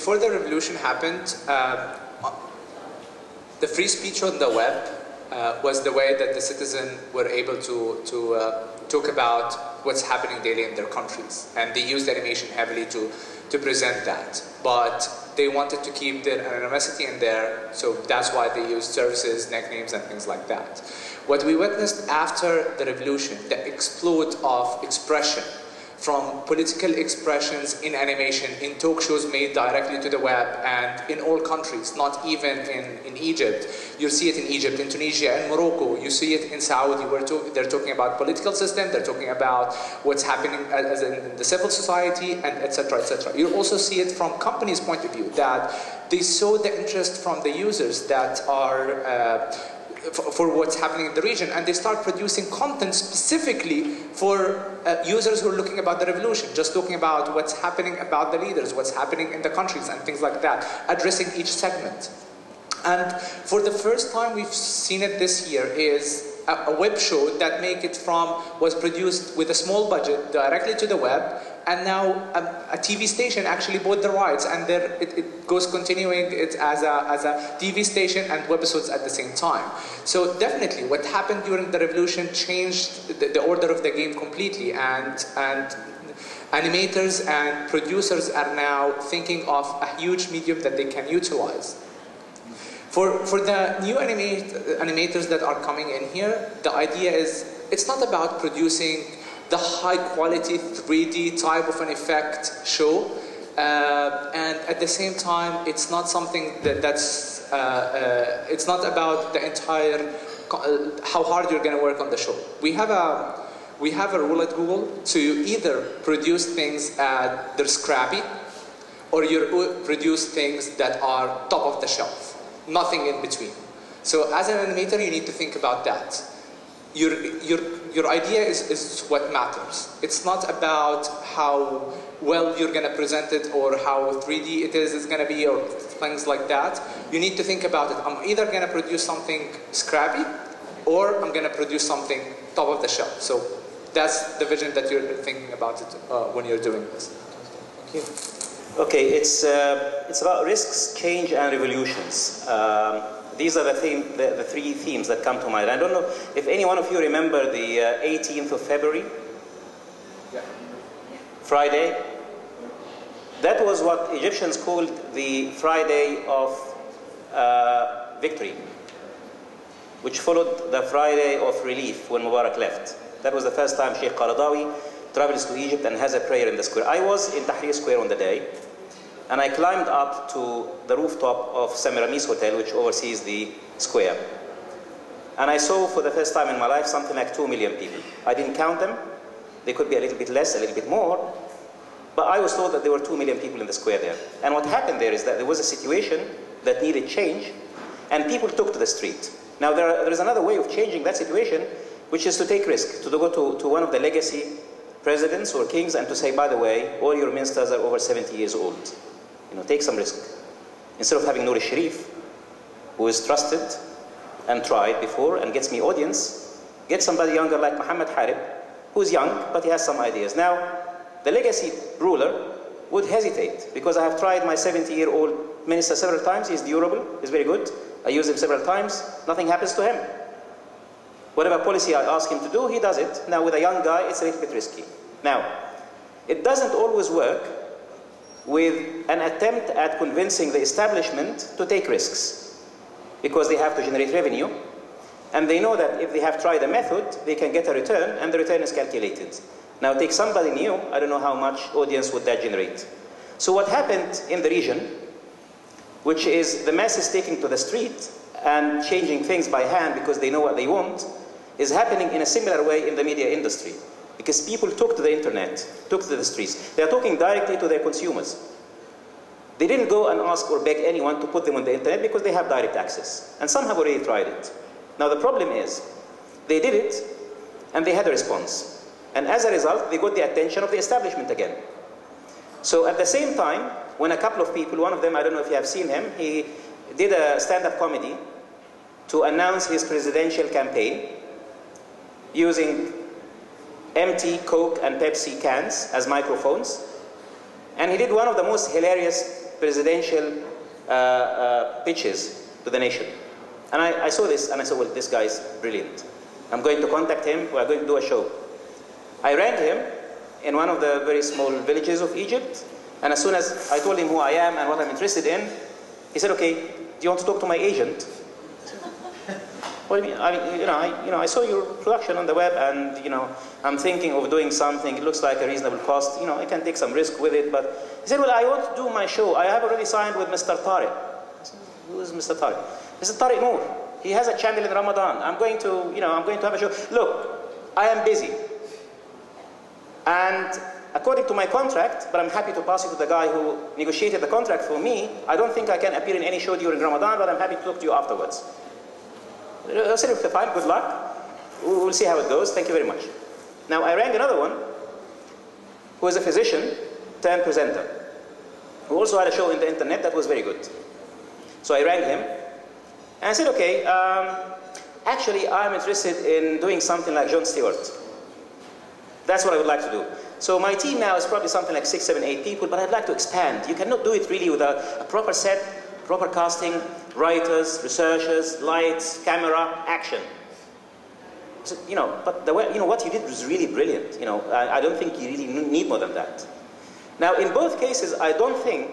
before the revolution happened, uh, the free speech on the web uh, was the way that the citizen were able to, to uh, talk about what's happening daily in their countries. And they used animation heavily to, to present that. But they wanted to keep their anonymity in there, so that's why they used services, nicknames, and things like that. What we witnessed after the revolution, the explode of expression, from political expressions in animation, in talk shows made directly to the web, and in all countries, not even in, in Egypt. You see it in Egypt, in Tunisia, in Morocco. You see it in Saudi, where to, they're talking about political system, they're talking about what's happening as in the civil society, and etc. etc. You also see it from companies' point of view that they saw the interest from the users that are. Uh, for, what's happening in the region, and they start producing content specifically for uh, users who are looking about the revolution, just talking about what's happening about the leaders, what's happening in the countries, and things like that, addressing each segment. And for the first time we've seen it this year is a, a web show that make it from was produced with a small budget directly to the web and now a, a, TV station actually bought the rights and there it, it, goes continuing it as a, as a TV station and webisodes at the same time. So definitely what happened during the revolution changed the, the order of the game completely and, and animators and producers are now thinking of a huge medium that they can utilize. For, for the new animate, animators that are coming in here, the idea is it's not about producing the high quality 3D type of an effect show. Uh, and at the same time, it's not something that, that's, uh, uh, it's not about the entire, uh, how hard you're going to work on the show. We have a, we have a rule at Google, to either produce things that they're scrappy, or you produce things that are top of the shelf nothing in between. So as an animator, you need to think about that. Your, your, your idea is, is what matters. It's not about how well you're going to present it or how 3D it is, is going to be or things like that. You need to think about it. I'm either going to produce something scrappy or I'm going to produce something top of the shelf. So that's the vision that you're thinking about it uh, when you're doing this. Thank you. Okay, it's, uh, it's about risks, change, and revolutions. Um, these are the, theme, the, the, three themes that come to mind. I don't know if any one of you remember the uh, 18th of February? Yeah. Friday? That was what Egyptians called the Friday of uh, victory, which followed the Friday of relief when Mubarak left. That was the first time Sheikh Qaradawi travels to Egypt and has a prayer in the square. I was in Tahrir Square on the day, and I climbed up to the rooftop of Semiramis Hotel, which oversees the square. And I saw for the first time in my life something like 2 million people. I didn't count them. They could be a little bit less, a little bit more. But I was told that there were 2 million people in the square there. And what happened there is that there was a situation that needed change, and people took to the street. Now, there, are, there is another way of changing that situation, which is to take risk, to go to, to one of the legacy presidents or kings and to say, by the way, all your ministers are over 70 years old. You know, take some risk. Instead of having Nouri Sharif, who is trusted and tried before and gets me audience, get somebody younger like Muhammad Harib, who's young, but he has some ideas. Now, the legacy ruler would hesitate because I have tried my 70-year-old minister several times. He's durable, he's very good. I use him several times. Nothing happens to him. Whatever policy I ask him to do, he does it. Now, with a young guy, it's a little bit risky. Now, it doesn't always work with an attempt at convincing the establishment to take risks because they have to generate revenue and they know that if they have tried a method, they can get a return and the return is calculated. Now, take somebody new, I don't know how much audience would that generate. So, what happened in the region, which is the masses taking to the street and changing things by hand because they know what they want, is happening in a similar way in the media industry. Because people took to the internet, took to the streets. They are talking directly to their consumers. They didn't go and ask or beg anyone to put them on the internet because they have direct access. And some have already tried it. Now the problem is, they did it and they had a response. And as a result, they got the attention of the establishment again. So at the same time, when a couple of people, one of them, I don't know if you have seen him, he did a stand-up comedy to announce his presidential campaign using empty Coke and Pepsi cans as microphones. And he did one of the most hilarious presidential uh, uh, pitches to the nation. And I, I saw this and I said, well, this guy is brilliant. I'm going to contact him. We're going to do a show. I rang him in one of the very small villages of Egypt. And as soon as I told him who I am and what I'm interested in, he said, okay, do you want to talk to my agent? What do you mean? I mean, you know, I, you know, I saw your production on the web, and you know, I'm thinking of doing something. It looks like a reasonable cost. You know, I can take some risk with it. But he said, well, I want to do my show. I have already signed with Mr. Tariq. I said, who is Mr. Tariq? Mr. Tariq Noor. He has a channel in Ramadan. I'm going to, you know, I'm going to have a show. Look, I am busy, and according to my contract, but I'm happy to pass it to the guy who negotiated the contract for me. I don't think I can appear in any show during Ramadan, but I'm happy to talk to you afterwards. Said, okay, fine, good luck. We'll see how it goes. Thank you very much. Now, I rang another one who was a physician turned presenter, who also had a show in the internet that was very good. So I rang him and I said, okay, um, actually, I'm interested in doing something like Jon Stewart. That's what I would like to do. So my team now is probably something like six, seven, eight people, but I'd like to expand. You cannot do it really with a, a proper set, proper casting, writers, researchers, lights, camera, action. So, you know, but the way, you know, what you did was really brilliant. You know, I, I don't think you really need more than that. Now, in both cases, I don't think,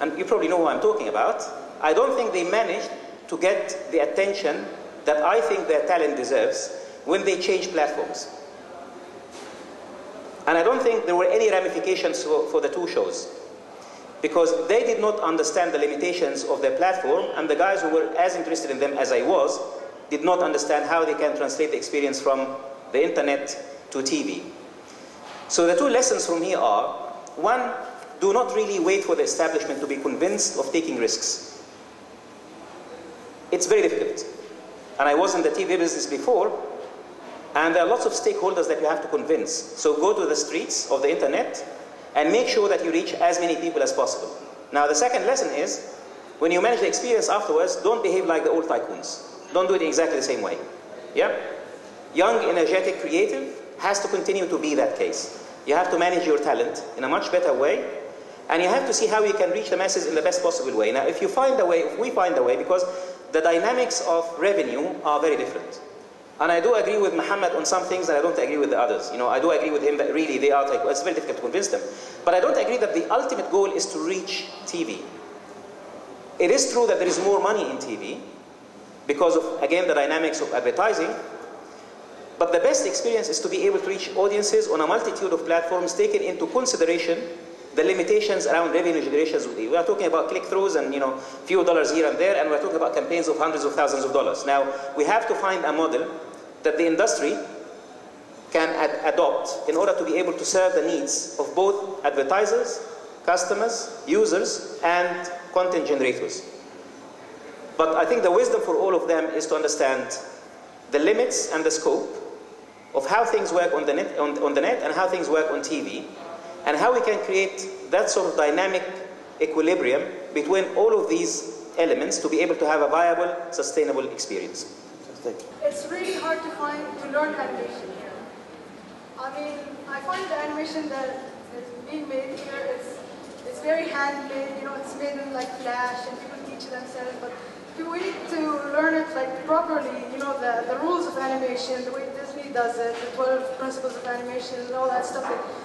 and you probably know who I'm talking about, I don't think they managed to get the attention that I think their talent deserves when they change platforms. And I don't think there were any ramifications for, for the two shows because they did not understand the limitations of their platform, and the guys who were as interested in them as I was did not understand how they can translate the experience from the internet to TV. So the two lessons from here are, one, do not really wait for the establishment to be convinced of taking risks. It's very difficult. And I was in the TV business before, and there are lots of stakeholders that you have to convince. So go to the streets of the internet, and make sure that you reach as many people as possible. Now, the second lesson is when you manage the experience afterwards, don't behave like the old tycoons. Don't do it exactly the same way. Yeah? Young, energetic, creative has to continue to be that case. You have to manage your talent in a much better way, and you have to see how you can reach the masses in the best possible way. Now, if you find a way, if we find a way, because the dynamics of revenue are very different. And I do agree with Muhammad on some things and I don't agree with the others. You know, I do agree with him that really they are, it's very difficult to convince them. But I don't agree that the ultimate goal is to reach TV. It is true that there is more money in TV because of, again, the dynamics of advertising. But the best experience is to be able to reach audiences on a multitude of platforms taking into consideration the limitations around revenue generations. We are talking about click-throughs and you know, few dollars here and there, and we're talking about campaigns of hundreds of thousands of dollars. Now, we have to find a model that the industry can ad adopt in order to be able to serve the needs of both advertisers, customers, users, and content generators. But I think the wisdom for all of them is to understand the limits and the scope of how things work on the net, on, on the net and how things work on TV, and how we can create that sort of dynamic equilibrium between all of these elements to be able to have a viable, sustainable experience. It's really hard to find, to learn animation here. I mean, I find the animation that is being made here is it's, it's very handmade, you know, it's made in like Flash and people teach it themselves, but we need to learn it like properly, you know, the, the rules of animation, the way Disney does it, the 12 principles of animation and all that stuff.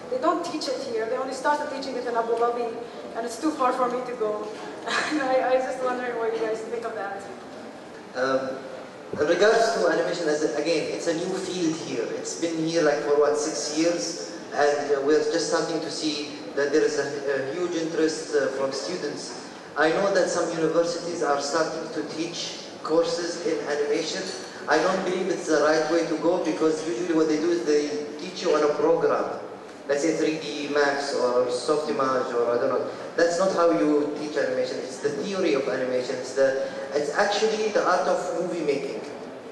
They, they don't teach it here. They only started teaching it in Abu Dhabi, and it's too far for me to go. I, I just wondering what you guys think of that. Um, in regards to animation, as a, again, it's a new field here. It's been here like for what, six years? And uh, we're just starting to see that there is a, a huge interest uh, from students. I know that some universities are starting to teach courses in animation. I don't believe it's the right way to go because usually what they do is they teach you on a program. Let's say 3D Max or Softimage or I don't know. That's not how you teach animation. It's the theory of animation. It's the it's actually the art of movie making.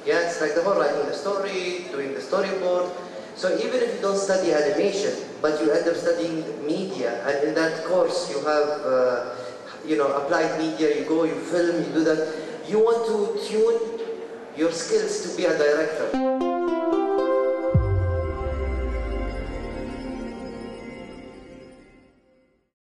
Yeah, it's like the whole writing the story, doing the storyboard. So even if you don't study animation, but you end up studying media, and in that course you have, uh, you know, applied media, you go, you film, you do that, you want to tune your skills to be a director.